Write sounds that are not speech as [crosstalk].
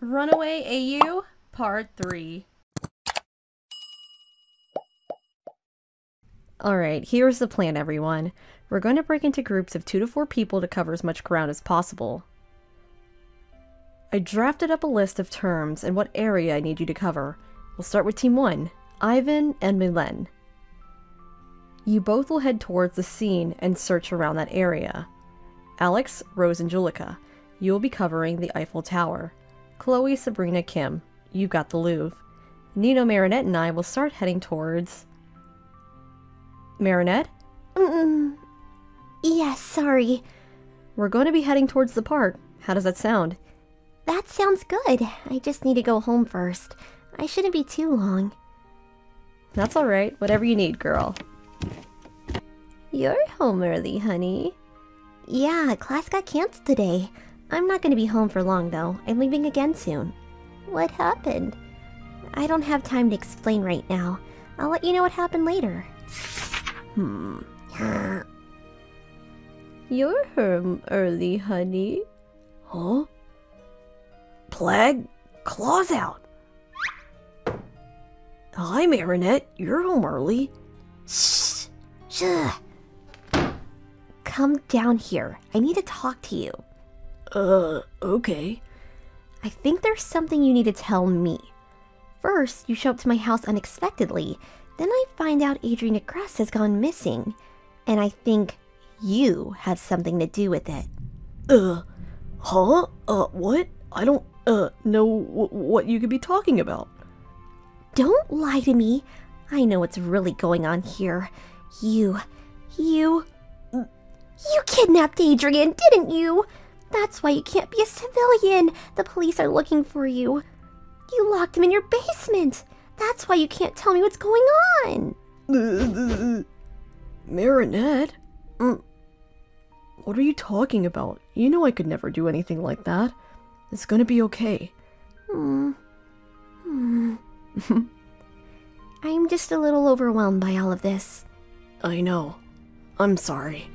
Runaway AU, Part 3. Alright, here's the plan, everyone. We're going to break into groups of two to four people to cover as much ground as possible. I drafted up a list of terms and what area I need you to cover. We'll start with Team 1, Ivan and Mylène. You both will head towards the scene and search around that area. Alix, Rose, and Juleka, you will be covering the Eiffel Tower. Chloe, Sabrina, Kim, you got the Louvre. Nino, Marinette, and I will start heading towards. Marinette? Mm-mm. Yeah, sorry. We're going to be heading towards the park. How does that sound? That sounds good. I just need to go home first. I shouldn't be too long. That's alright. Whatever you need, girl. You're home early, honey. Yeah, class got canceled today. I'm not going to be home for long, though. I'm leaving again soon. What happened? I don't have time to explain right now. I'll let you know what happened later. Hmm. [gasps] You're home early, honey. Huh? Plagg? Claws out. Hi, Marinette. You're home early. Shh. Shh. Come down here. I need to talk to you. Uh, okay. I think there's something you need to tell me. First, you show up to my house unexpectedly. Then I find out Adrien Agreste has gone missing. And I think you have something to do with it. Uh, huh? Uh, what? I don't, uh, know what you could be talking about. Don't lie to me. I know what's really going on here. You, you, you kidnapped Adrien, didn't you? That's why you can't be a civilian. The police are looking for you. You locked him in your basement. That's why you can't tell me what's going on. [laughs] Marinette? Mm. What are you talking about? You know I could never do anything like that. It's gonna be okay. Hmm. Hmm. [laughs] I'm just a little overwhelmed by all of this. I know. I'm sorry.